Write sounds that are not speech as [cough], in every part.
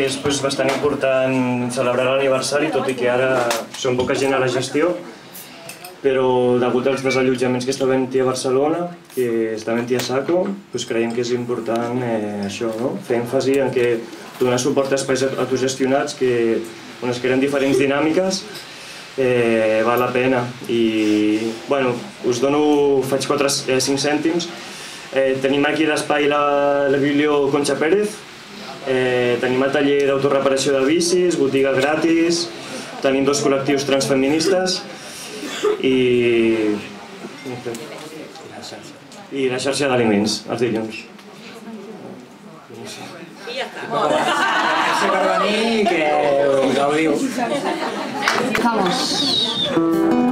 que és pues, bastant important celebrar l'aniversari, tot i que ara som poca gent a la gestió, però degut als desallotjaments que està havent a Barcelona, que està havent a Saco, pues, creiem que és important eh, això, no? fer èmfasi en que donar suport a espais autogestionats que, on es creen diferents dinàmiques eh, val la pena i bueno, us dono, faig 4, eh, 5 cèntims eh, tenim aquí l'espai la, la Biblio Concha Pérez eh, tenim el taller d'autoreparació de bicis, botiga gratis tenim dos col·lectius transfeministes i i la xarxa d'aliments els dilluns I ja està. Gràcies per venir i que gaudiu. Vamos.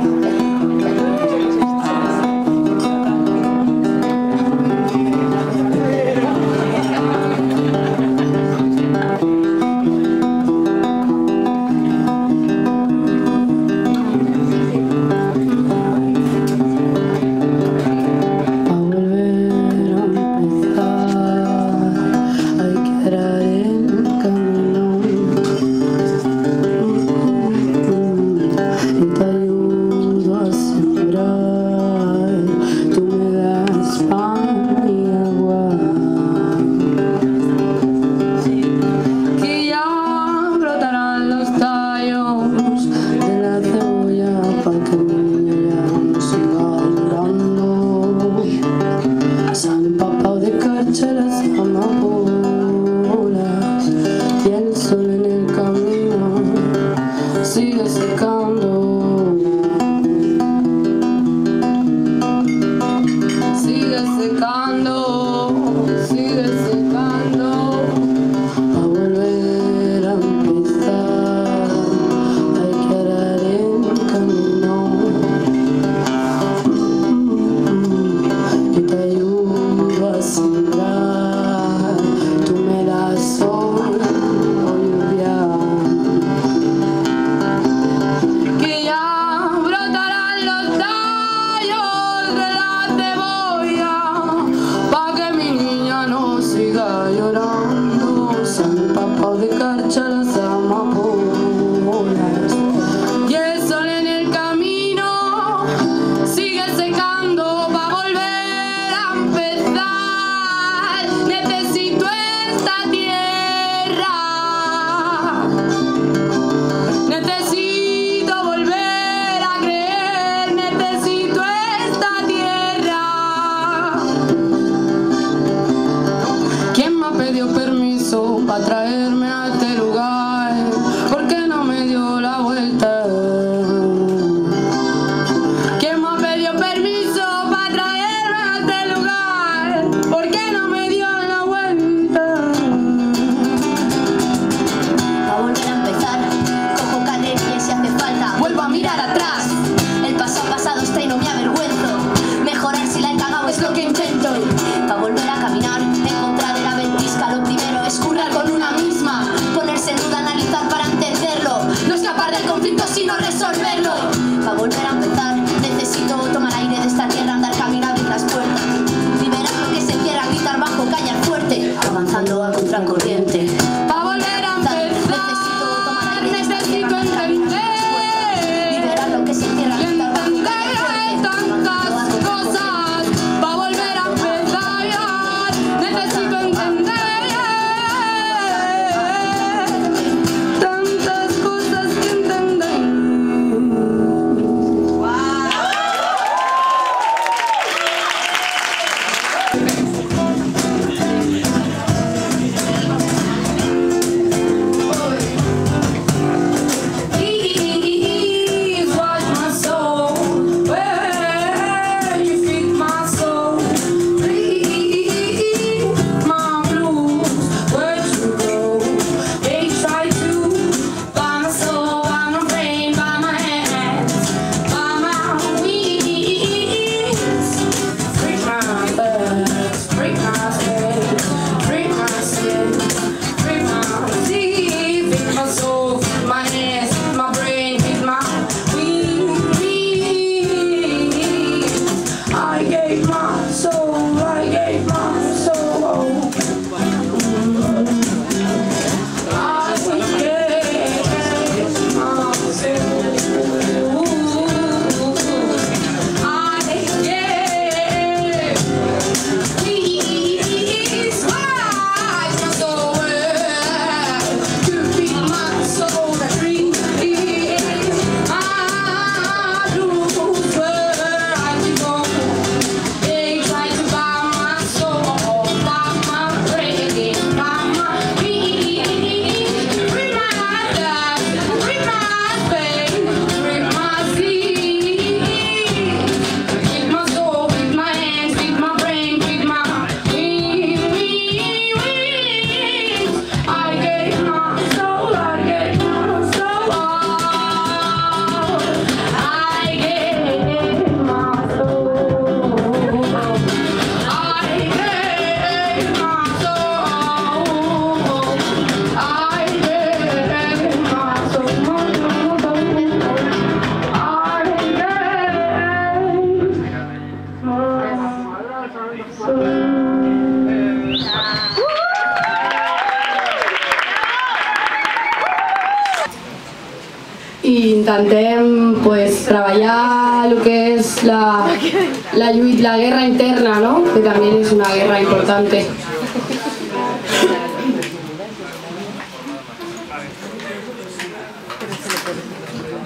traballar lo que es la, la, la guerra interna, ¿no? que también es una guerra importante.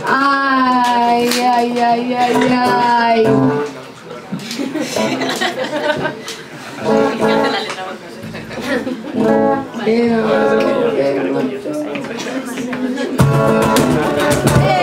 Ay, ay, ay, ay, ay. [laughs]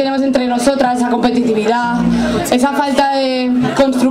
tenemos entre nosotras, esa competitividad, esa falta de construcción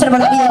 Aquello que